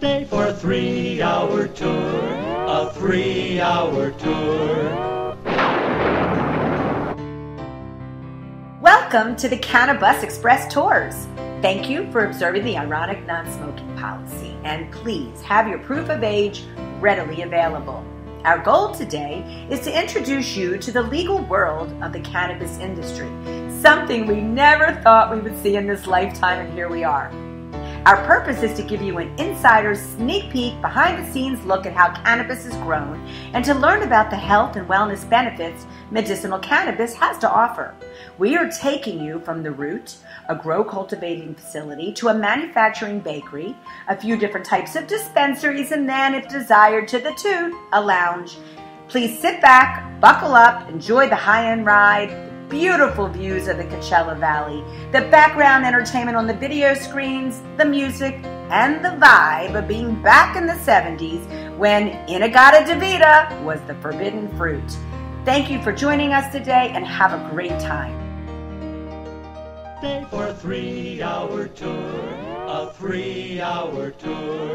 Stay for a three hour tour, a three hour tour. Welcome to the CannaBus Express Tours. Thank you for observing the ironic non smoking policy, and please have your proof of age readily available. Our goal today is to introduce you to the legal world of the cannabis industry, something we never thought we would see in this lifetime, and here we are. Our purpose is to give you an insider's sneak peek behind the scenes look at how cannabis is grown and to learn about the health and wellness benefits medicinal cannabis has to offer. We are taking you from the root, a grow cultivating facility, to a manufacturing bakery, a few different types of dispensaries, and then, if desired, to the toot, a lounge. Please sit back, buckle up, enjoy the high end ride, beautiful views of the Coachella Valley, the background entertainment on the video screens, the music, and the vibe of being back in the 70s when In-A-Gadda-Da-Vida was the forbidden fruit. Thank you for joining us today and have a great time. For a three hour tour, a three hour tour.